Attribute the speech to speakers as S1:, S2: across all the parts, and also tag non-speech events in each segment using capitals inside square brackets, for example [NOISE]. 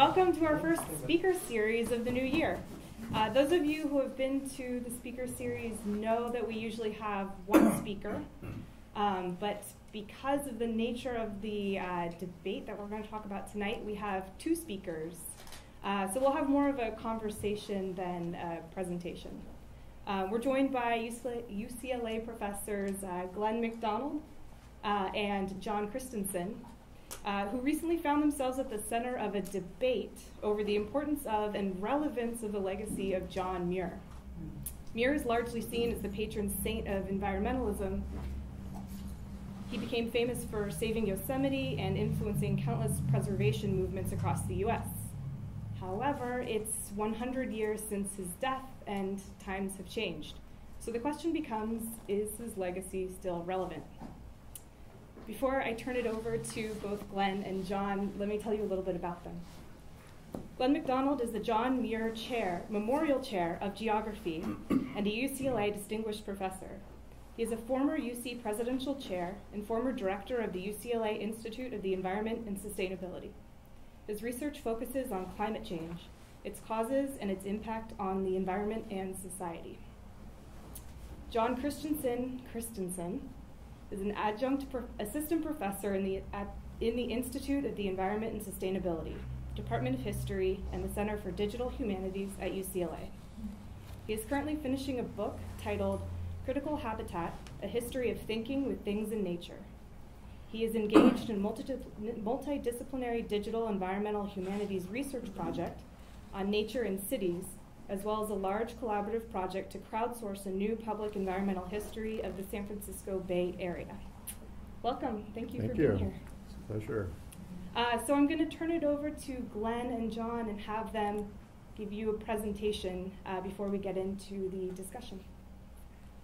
S1: welcome to our first speaker series of the new year. Uh, those of you who have been to the speaker series know that we usually have one speaker, um, but because of the nature of the uh, debate that we're going to talk about tonight, we have two speakers. Uh, so we'll have more of a conversation than a presentation. Uh, we're joined by UCLA, UCLA professors uh, Glen MacDonald uh, and John Christensen, uh, who recently found themselves at the center of a debate over the importance of and relevance of the legacy of John Muir. Muir is largely seen as the patron saint of environmentalism. He became famous for saving Yosemite and influencing countless preservation movements across the US. However, it's 100 years since his death and times have changed. So the question becomes is his legacy still relevant? Before I turn it over to both Glen and John, let me tell you a little bit about them. Glen MacDonald is the John Muir Chair, Memorial Chair of Geography, [COUGHS] and a UCLA Distinguished Professor. He is a former UC Presidential Chair and former Director of the UCLA Institute of the Environment and Sustainability. His research focuses on climate change, its causes, and its impact on the environment and society. John Christensen Christensen is an adjunct pro assistant professor in the, at, in the Institute of the Environment and Sustainability, Department of History, and the Center for Digital Humanities at UCLA. He is currently finishing a book titled Critical Habitat A History of Thinking with Things in Nature. He is engaged in a multidisciplinary digital environmental humanities research project on nature in cities as well as a large collaborative project to crowdsource a new public environmental history of the San Francisco Bay Area. Welcome. Thank you
S2: Thank
S1: for
S2: you.
S1: being here.
S2: It's a pleasure.
S1: Uh, so I'm going to turn it over to Glen and John and have them give you a presentation uh, before we get into the discussion.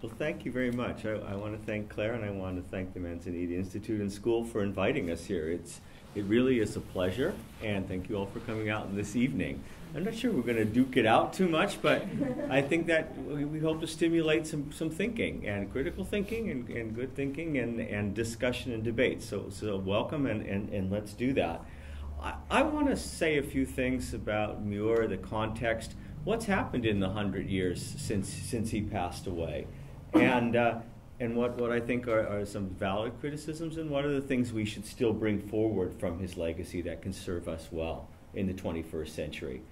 S3: Well, thank you very much. I, I want to thank Claire and I want to thank the Manzanita Institute and School for inviting us here. It's, it really is a pleasure, and thank you all for coming out this evening. I'm not sure we're going to duke it out too much, but I think that we hope to stimulate some, some thinking and critical thinking and, and good thinking and, and discussion and debate. So, so welcome and, and, and let's do that. I, I want to say a few things about Muir, the context, what's happened in the hundred years since, since he passed away, and, uh, and what, what I think are, are some valid criticisms and what are the things we should still bring forward from his legacy that can serve us well in the 21st century.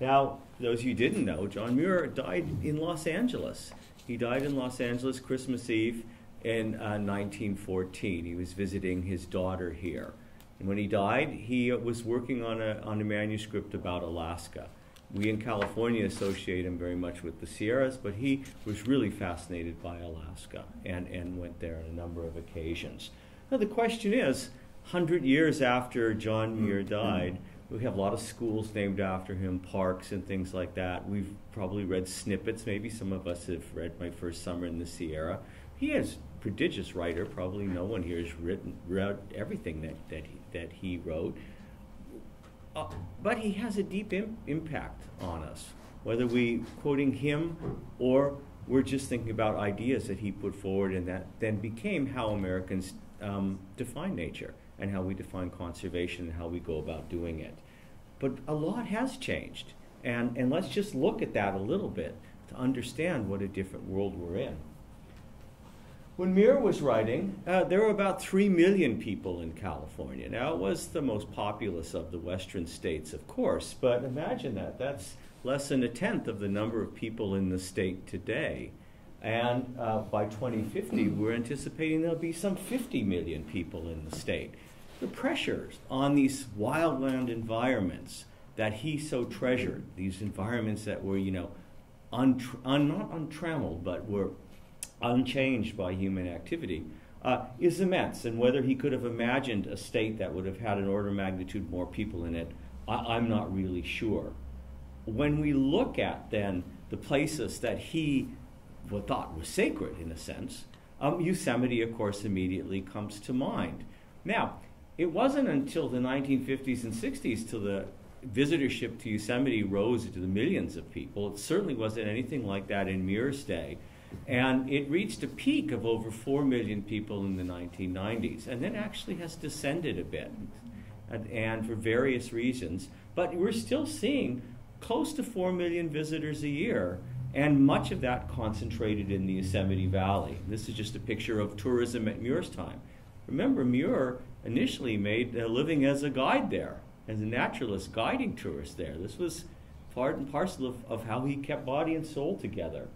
S3: Now, those you didn't know, John Muir died in Los Angeles. He died in Los Angeles Christmas Eve in uh, 1914. He was visiting his daughter here. And when he died, he was working on a, on a manuscript about Alaska. We in California associate him very much with the Sierras, but he was really fascinated by Alaska and, and went there on a number of occasions. Now, the question is 100 years after John Muir died, we have a lot of schools named after him, parks and things like that. We've probably read snippets. Maybe some of us have read My First Summer in the Sierra. He is a prodigious writer. Probably no one here has written read everything that, that, he, that he wrote. Uh, but he has a deep Im- impact on us, whether we quoting him or we're just thinking about ideas that he put forward and that then became how Americans um, define nature and how we define conservation and how we go about doing it. But a lot has changed. And, and let's just look at that a little bit to understand what a different world we're in. When Muir was writing, uh, there were about 3 million people in California. Now, it was the most populous of the western states, of course, but imagine that. That's less than a tenth of the number of people in the state today. And uh, by 2050, we're anticipating there'll be some 50 million people in the state the pressures on these wildland environments that he so treasured, these environments that were, you know, untr- un- not untrammeled, but were unchanged by human activity, uh, is immense. And whether he could have imagined a state that would have had an order of magnitude more people in it, I- I'm not really sure. When we look at then the places that he thought was sacred, in a sense, um, Yosemite, of course, immediately comes to mind. Now, it wasn't until the 1950s and 60s till the visitorship to Yosemite rose to the millions of people. It certainly wasn't anything like that in Muir's day. And it reached a peak of over 4 million people in the 1990s, and then actually has descended a bit. and, and for various reasons. But we're still seeing close to 4 million visitors a year, and much of that concentrated in the Yosemite Valley. This is just a picture of tourism at Muir's time. Remember, Muir initially made a living as a guide there, as a naturalist guiding tourists there. This was part and parcel of, of how he kept body and soul together.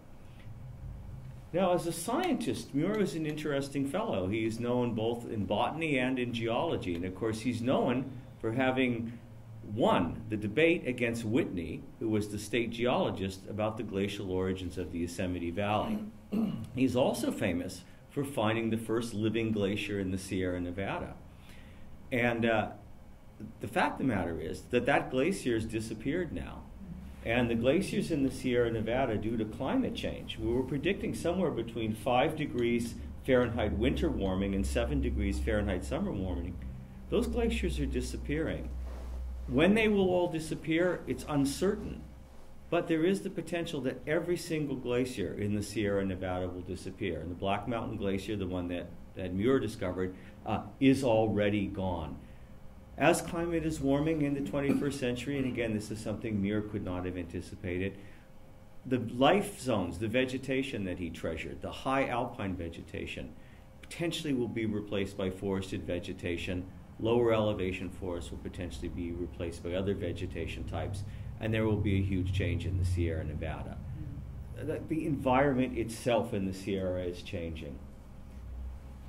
S3: Now, as a scientist, Muir is an interesting fellow. He's known both in botany and in geology. And of course, he's known for having won the debate against Whitney, who was the state geologist, about the glacial origins of the Yosemite Valley. [CLEARS THROAT] he's also famous for finding the first living glacier in the Sierra Nevada. And uh, the fact of the matter is that that glacier has disappeared now. And the glaciers in the Sierra Nevada, due to climate change, we were predicting somewhere between 5 degrees Fahrenheit winter warming and 7 degrees Fahrenheit summer warming. Those glaciers are disappearing. When they will all disappear, it's uncertain. But there is the potential that every single glacier in the Sierra Nevada will disappear. And the Black Mountain Glacier, the one that, that Muir discovered, uh, is already gone. As climate is warming in the 21st century, and again, this is something Muir could not have anticipated, the life zones, the vegetation that he treasured, the high alpine vegetation, potentially will be replaced by forested vegetation. Lower elevation forests will potentially be replaced by other vegetation types, and there will be a huge change in the Sierra Nevada. Mm-hmm. The, the environment itself in the Sierra is changing.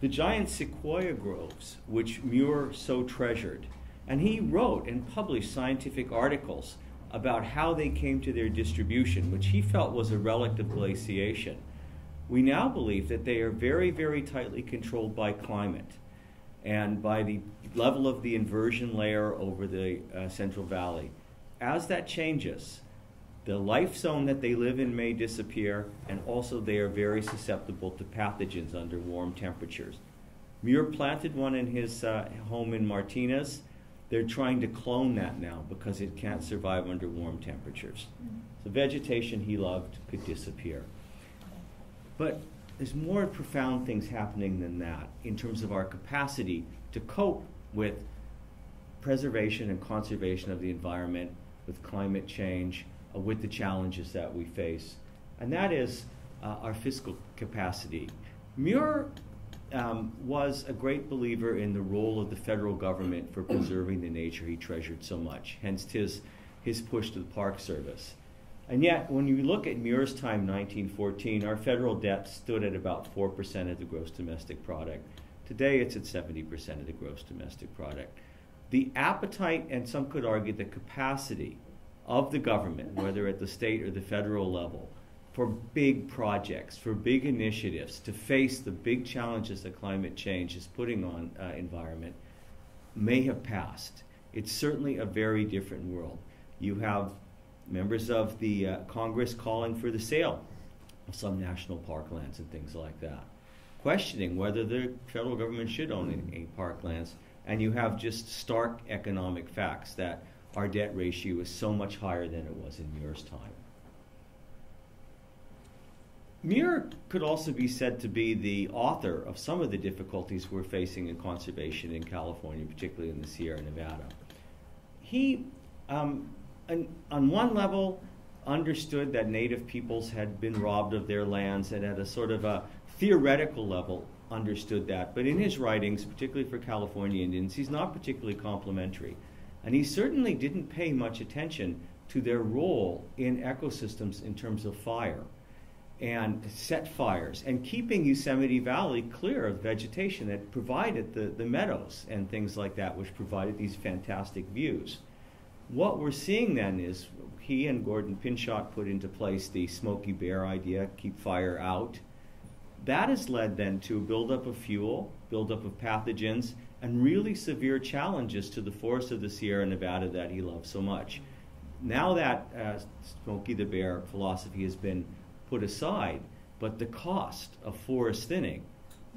S3: The giant sequoia groves, which Muir so treasured, and he wrote and published scientific articles about how they came to their distribution, which he felt was a relic of glaciation. We now believe that they are very, very tightly controlled by climate and by the level of the inversion layer over the uh, Central Valley. As that changes, the life zone that they live in may disappear, and also they are very susceptible to pathogens under warm temperatures. Muir planted one in his uh, home in Martinez they're trying to clone that now because it can't survive under warm temperatures. The vegetation he loved could disappear. But there's more profound things happening than that in terms of our capacity to cope with preservation and conservation of the environment, with climate change, uh, with the challenges that we face. And that is uh, our fiscal capacity. Muir um, was a great believer in the role of the federal government for preserving the nature he treasured so much, hence his, his push to the Park Service. And yet, when you look at Muir's time, 1914, our federal debt stood at about 4% of the gross domestic product. Today, it's at 70% of the gross domestic product. The appetite, and some could argue the capacity of the government, whether at the state or the federal level, for big projects, for big initiatives to face the big challenges that climate change is putting on uh, environment may have passed. It's certainly a very different world. You have members of the uh, Congress calling for the sale of some national parklands and things like that, questioning whether the federal government should own any parklands. And you have just stark economic facts that our debt ratio is so much higher than it was in Muir's time. Muir could also be said to be the author of some of the difficulties we're facing in conservation in California, particularly in the Sierra Nevada. He, um, on, on one level, understood that native peoples had been robbed of their lands and at a sort of a theoretical level understood that. But in his writings, particularly for California Indians, he's not particularly complimentary. And he certainly didn't pay much attention to their role in ecosystems in terms of fire and set fires and keeping Yosemite Valley clear of vegetation that provided the, the meadows and things like that, which provided these fantastic views. What we're seeing then is he and Gordon Pinchot put into place the Smokey Bear idea, keep fire out. That has led then to a buildup of fuel, buildup of pathogens, and really severe challenges to the forests of the Sierra Nevada that he loves so much. Now that uh, Smokey the Bear philosophy has been put aside, but the cost of forest thinning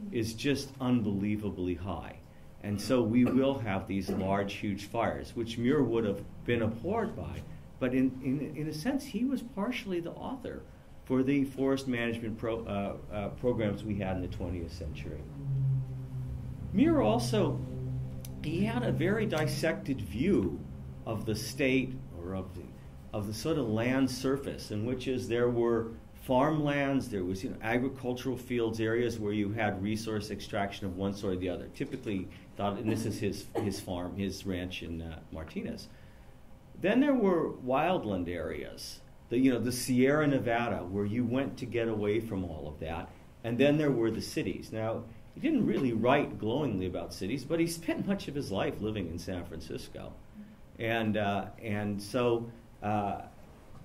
S3: is just unbelievably high. And so we will have these large, huge fires, which Muir would have been abhorred by. But in, in, in a sense, he was partially the author for the forest management pro, uh, uh, programs we had in the 20th century. Muir also he had a very dissected view of the state or of the of the sort of land surface in which is there were farmlands, there was you know, agricultural fields, areas where you had resource extraction of one sort or the other. Typically, thought, and this is his his farm, his ranch in uh, Martinez. Then there were wildland areas, the you know the Sierra Nevada, where you went to get away from all of that, and then there were the cities. Now he didn't really write glowingly about cities, but he spent much of his life living in San Francisco, and uh, and so, uh,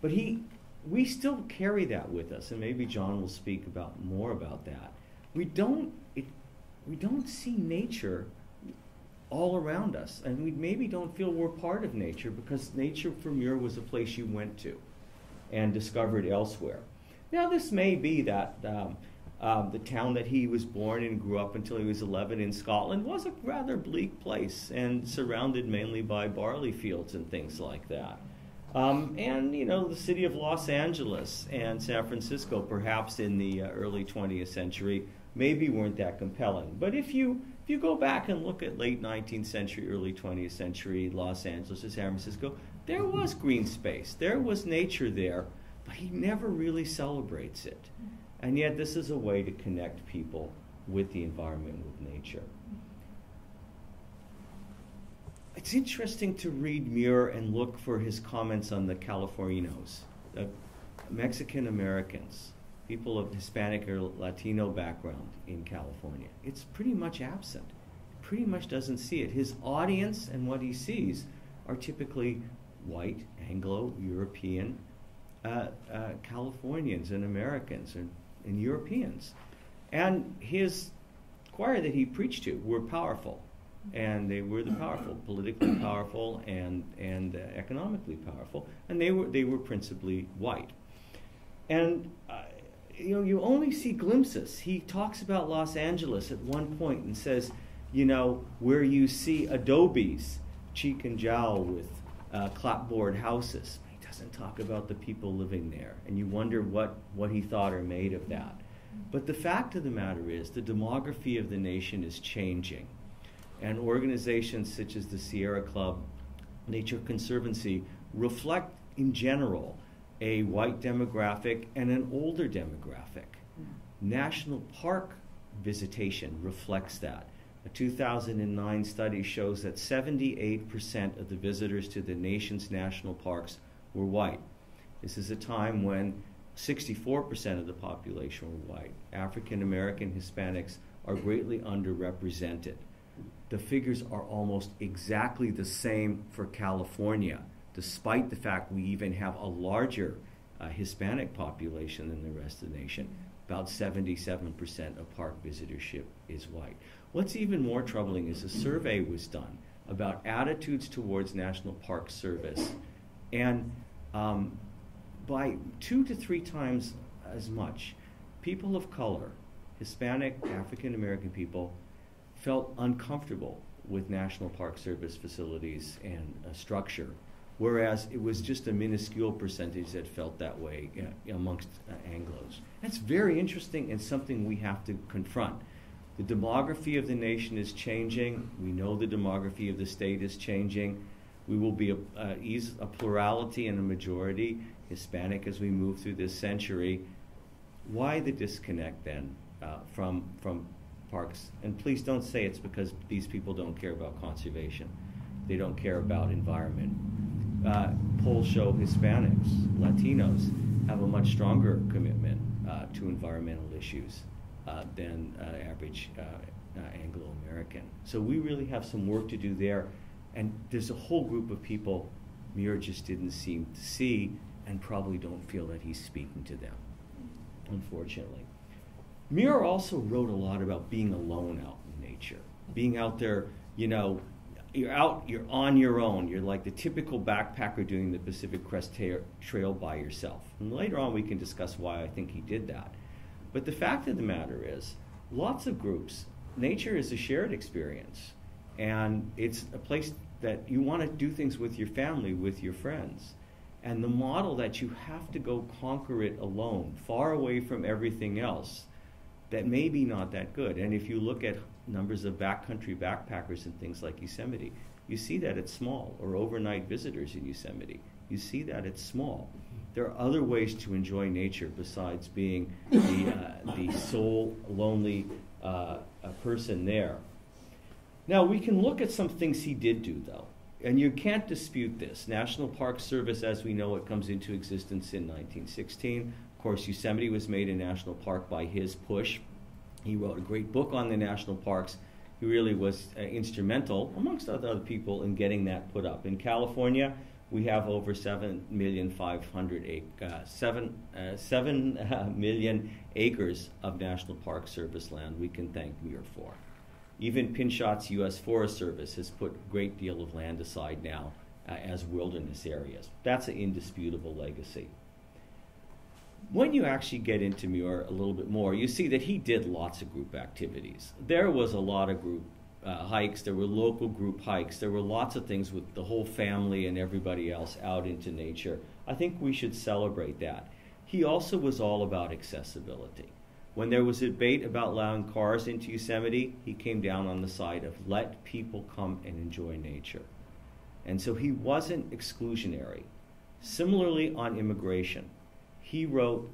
S3: but he, we still carry that with us, and maybe John will speak about more about that. We don't, it, we don't see nature all around us, and we maybe don't feel we're part of nature because nature for Muir was a place you went to, and discovered elsewhere. Now this may be that. Um, um, the town that he was born and grew up until he was 11 in Scotland was a rather bleak place and surrounded mainly by barley fields and things like that. Um, and, you know, the city of Los Angeles and San Francisco, perhaps in the uh, early 20th century, maybe weren't that compelling. But if you, if you go back and look at late 19th century, early 20th century Los Angeles and San Francisco, there was green space, there was nature there, but he never really celebrates it. And yet, this is a way to connect people with the environment, with nature. It's interesting to read Muir and look for his comments on the Californios, the Mexican Americans, people of Hispanic or Latino background in California. It's pretty much absent. Pretty much doesn't see it. His audience and what he sees are typically white, Anglo European uh, uh, Californians and Americans and and Europeans. And his choir that he preached to were powerful. And they were the powerful, politically powerful and, and uh, economically powerful. And they were, they were principally white. And uh, you know, you only see glimpses. He talks about Los Angeles at one point and says, you know, where you see adobes, cheek and jowl with uh, clapboard houses He doesn't talk about the people living there. And you wonder what, what he thought or made of that. But the fact of the matter is, the demography of the nation is changing. And organizations such as the Sierra Club, Nature Conservancy, reflect in general a white demographic and an older demographic. Mm-hmm. National park visitation reflects that. A 2009 study shows that 78% of the visitors to the nation's national parks were white. This is a time when 64% of the population were white. African American Hispanics are greatly underrepresented. The figures are almost exactly the same for California, despite the fact we even have a larger uh, Hispanic population than the rest of the nation. About 77% of park visitorship is white. What's even more troubling is a survey was done about attitudes towards National Park Service and um, by two to three times as much, people of color, Hispanic, African American people, felt uncomfortable with National Park Service facilities and uh, structure, whereas it was just a minuscule percentage that felt that way uh, amongst uh, Anglos. That's very interesting and something we have to confront. The demography of the nation is changing. We know the demography of the state is changing. We will be a, a, a plurality and a majority Hispanic as we move through this century. Why the disconnect then uh, from from parks? And please don't say it's because these people don't care about conservation. They don't care about environment. Uh, polls show Hispanics, Latinos have a much stronger commitment uh, to environmental issues uh, than uh, average uh, Anglo American. So we really have some work to do there and there's a whole group of people Muir just didn't seem to see and probably don't feel that he's speaking to them, unfortunately. Muir also wrote a lot about being alone out in nature, being out there, you know, you're out, you're on your own. You're like the typical backpacker doing the Pacific Crest Trail by yourself. And later on, we can discuss why I think he did that. But the fact of the matter is, lots of groups, nature is a shared experience. And it's a place that you want to do things with your family, with your friends. And the model that you have to go conquer it alone, far away from everything else, that may be not that good. And if you look at numbers of backcountry backpackers and things like Yosemite, you see that it's small, or overnight visitors in Yosemite. You see that it's small. There are other ways to enjoy nature besides being the, uh, the sole lonely uh, person there. Now, we can look at some things he did do, though. And you can't dispute this. National Park Service, as we know it, comes into existence in 1916. Of course, Yosemite was made a national park by his push. He wrote a great book on the national parks. He really was uh, instrumental, amongst other people, in getting that put up. In California, we have over 7 million 500 uh, 7, uh, 7 uh, million acres of National Park Service land we can thank Muir for. Even Pinchot's U.S. Forest Service has put a great deal of land aside now uh, as wilderness areas. That's an indisputable legacy. When you actually get into Muir a little bit more, you see that he did lots of group activities. There was a lot of group uh, hikes, there were local group hikes, there were lots of things with the whole family and everybody else out into nature. I think we should celebrate that. He also was all about accessibility. When there was a debate about allowing cars into Yosemite, he came down on the side of let people come and enjoy nature. And so he wasn't exclusionary. Similarly, on immigration, he wrote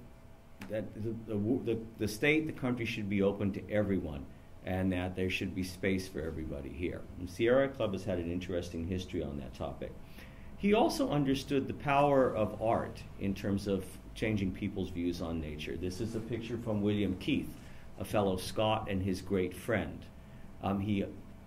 S3: that the, the, the, state, the country should be open to everyone and that there should be space for everybody here. And Sierra Club has had an interesting history on that topic. He also understood the power of art in terms of changing people's views on nature. This is a picture from William Keith, a fellow Scot and his great friend. Um, he,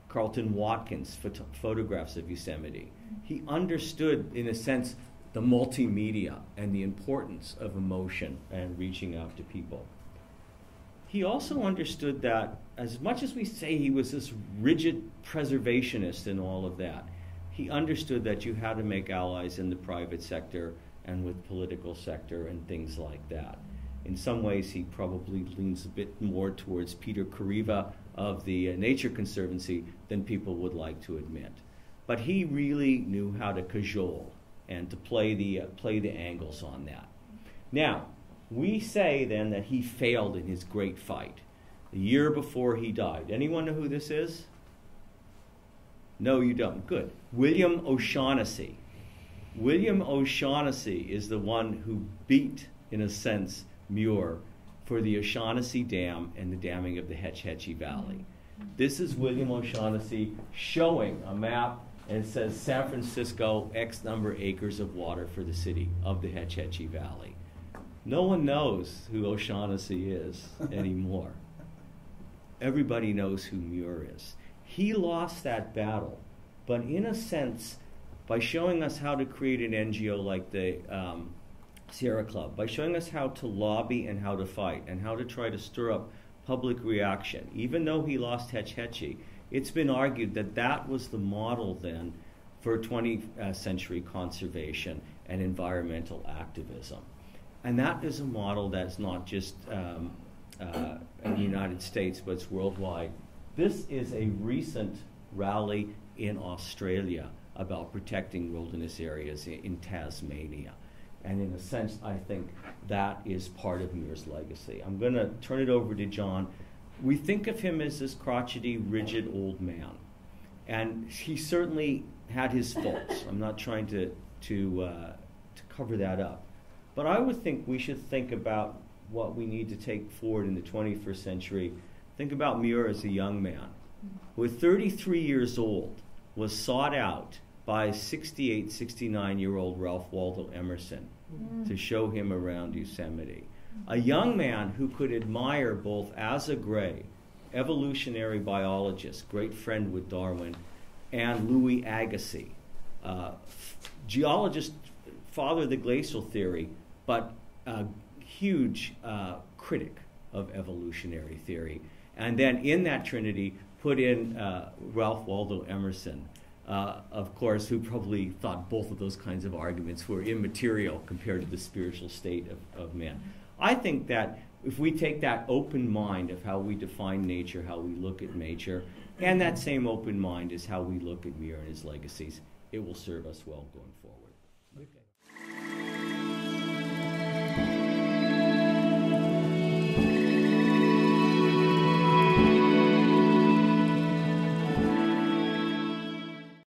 S3: Carleton Watkins, phot- photographs of Yosemite. He understood, in a sense, the multimedia and the importance of emotion and reaching out to people. He also understood that, as much as we say he was this rigid preservationist and all of that, he understood that you had to make allies in the private sector and with political sector and things like that. In some ways, he probably leans a bit more towards Peter Kareiva of the uh, Nature Conservancy than people would like to admit. But he really knew how to cajole and to play the, uh, play the angles on that. Now, we say then that he failed in his great fight the year before he died. Anyone know who this is? No, you don't. Good. William O'Shaughnessy. William O'Shaughnessy is the one who beat, in a sense, Muir for the O'Shaughnessy Dam and the damming of the Hetch Hetchy Valley. This is William O'Shaughnessy showing a map and it says San Francisco, X number acres of water for the city of the Hetch Hetchy Valley. No one knows who O'Shaughnessy is [LAUGHS] anymore. Everybody knows who Muir is. He lost that battle, but in a sense, by showing us how to create an NGO like the um, Sierra Club, by showing us how to lobby and how to fight and how to try to stir up public reaction. Even though he lost Hetch Hetchy, it's been argued that that was the model then for 20th uh, century conservation and environmental activism. And that is a model that's not just um, uh, in the United States, but it's worldwide. This is a recent rally in Australia about protecting wilderness areas in, in Tasmania. And in a sense, I think that is part of Muir's legacy. I'm going to turn it over to John. We think of him as this crotchety, rigid old man. And he certainly had his faults. I'm not trying to, to, uh, to cover that up. But I would think we should think about what we need to take forward in the 21st century. Think about Muir as a young man who, at 33 years old, was sought out by 68, 69 year old Ralph Waldo Emerson mm. to show him around Yosemite. A young man who could admire both Asa Gray, evolutionary biologist, great friend with Darwin, and Louis Agassiz, uh, geologist, father of the glacial theory, but a huge uh, critic of evolutionary theory. And then in that trinity, put in uh, Ralph Waldo Emerson, uh, of course, who probably thought both of those kinds of arguments were immaterial compared to the spiritual state of, of man. I think that if we take that open mind of how we define nature, how we look at nature, and that same open mind is how we look at Muir and his legacies, it will serve us well going forward.